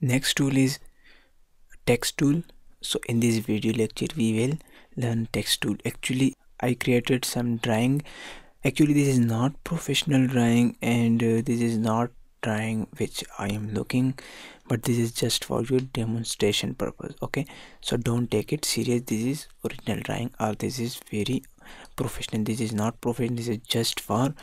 next tool is text tool. So in this video lecture we will learn text tool. Actually i created some drawing. Actually this is not professional drawing and uh, this is not drawing which i am looking but this is just for your demonstration purpose okay? So don't take it serious. This is original drawing. Or this is very professional. This is not professional. This is just for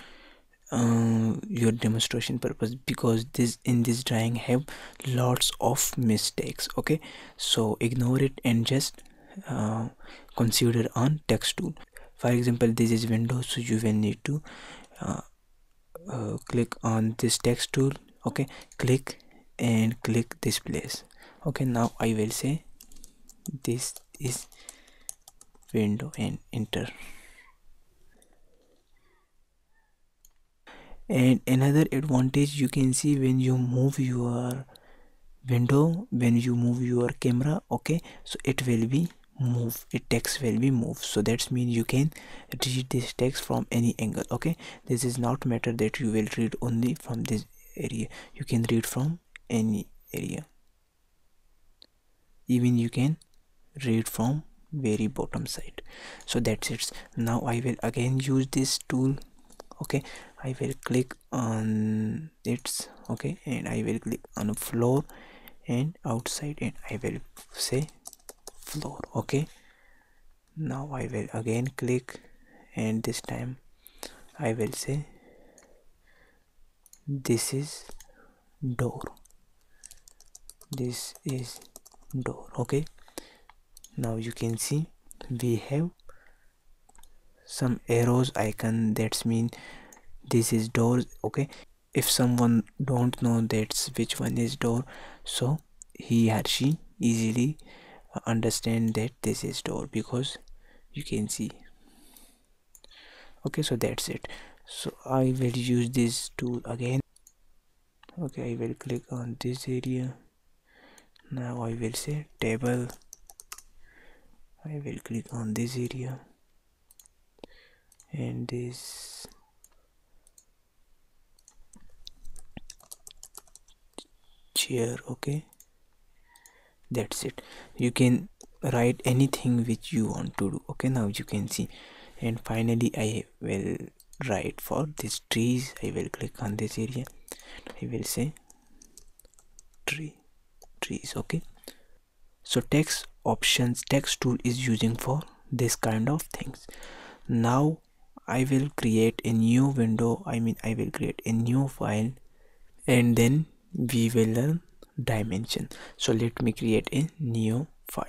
uh, your demonstration purpose because this in this drawing have lots of mistakes okay? So ignore it and just uh, consider on text tool. For example this is windows so you will need to uh, uh, click on this text tool okay? Click and click this place okay? Now i will say this is window and enter and another advantage you can see when you move your window when you move your camera okay so it will be move it text will be moved so that's mean you can read this text from any angle okay? This is not matter that you will read only from this area. You can read from any area. Even you can read from very bottom side. So that's it. Now i will again use this tool okay. I will click on its okay and i will click on floor and outside and i will say floor okay. Now i will again click and this time i will say this is door. This is door okay. Now you can see we have some arrows icon that's mean this is doors okay? If someone don't know that's which one is door so he or she easily understand that this is door because you can see. Okay so that's it. So i will use this tool again. Okay i will click on this area. Now i will say table. I will click on this area and this chair okay? That's it. You can write anything which you want to do okay? Now you can see. And finally i will write for these trees. I will click on this area. I will say tree trees okay? So text options text tool is using for this kind of things. Now i will create a new window i mean i will create a new file and then we will learn dimension. So let me create a new file.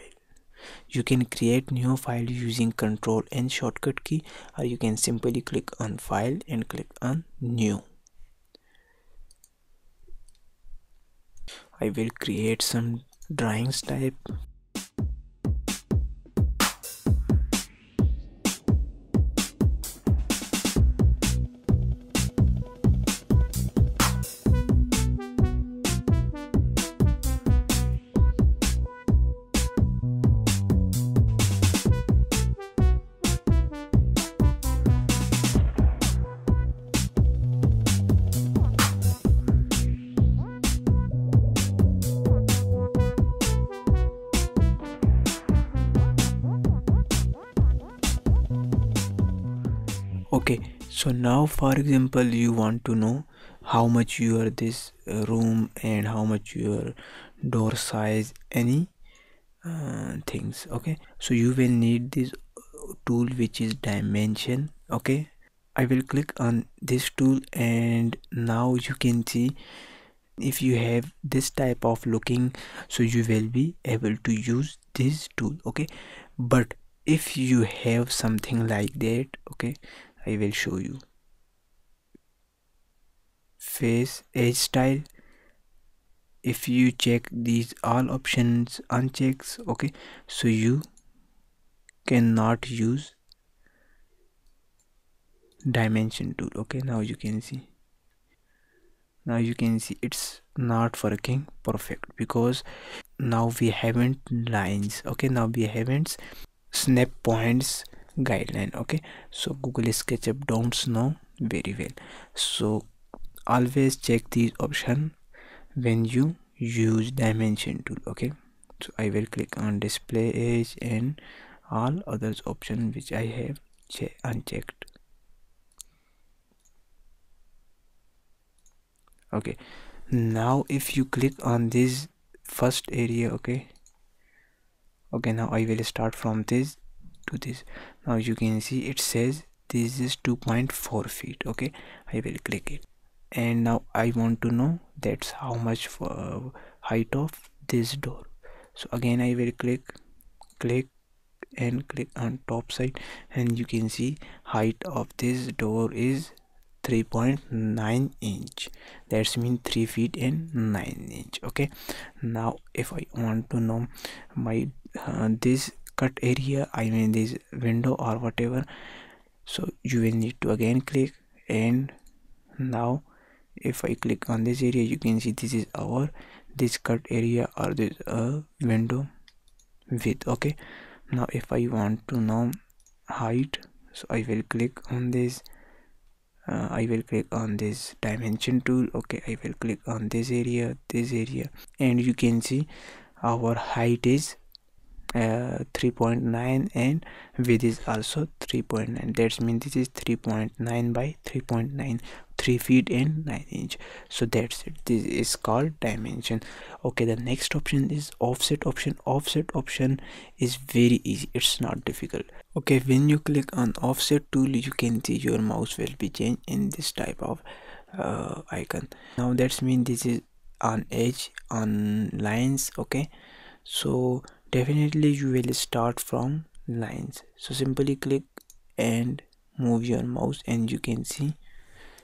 You can create new file using control and shortcut key or you can simply click on file and click on new. I will create some drawings type okay so now for example you want to know how much your this uh, room and how much your door size any uh, things okay? So you will need this uh, tool which is dimension okay? I will click on this tool and now you can see if you have this type of looking so you will be able to use this tool okay? But if you have something like that okay I will show you. Face edge style. If you check these all options unchecks okay so you cannot use dimension tool okay now you can see. Now you can see it's not working perfect because now we haven't lines okay now we haven't snap points guideline okay? So google sketchup don't know very well. So always check these option when you use dimension tool okay? So i will click on display edge and all others option which i have unchecked. Okay. Now if you click on this first area okay? Okay now i will start from this to this. Now you can see it says this is 2.4 feet okay? I will click it. And now i want to know that's how much uh, height of this door. So again i will click click and click on top side and you can see height of this door is 3.9 inch. That's mean 3 feet and 9 inch okay? Now if i want to know my uh, this cut area i mean this window or whatever. So you will need to again click and now if i click on this area you can see this is our this cut area or this uh, window width okay? Now if i want to know height so i will click on this uh, i will click on this dimension tool okay? I will click on this area this area. And you can see our height is uh, 3.9 and width is also 3.9 that means this is 3.9 by 3.9 3 feet and 9 inch. So that's it. This is called dimension. Okay the next option is offset option. Offset option is very easy. It's not difficult. Okay when you click on offset tool you can see your mouse will be changed in this type of uh, icon. Now that's mean this is on edge on lines. Okay so definitely you will start from lines. So simply click and move your mouse and you can see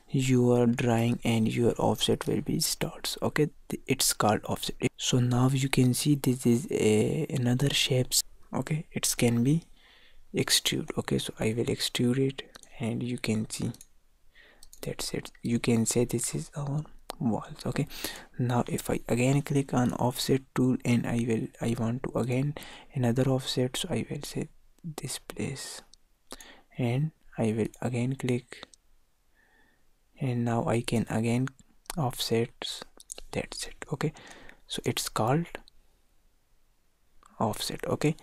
your drawing and your offset will be starts. Okay it's called offset. So now you can see this is a, another shapes. Okay it can be extrude. Okay so i will extrude it and you can see that's it you can say this is our walls okay? Now if i again click on offset tool and i will i want to again another offset so i will say this place. And i will again click. And now i can again offsets that's it okay? So it's called offset okay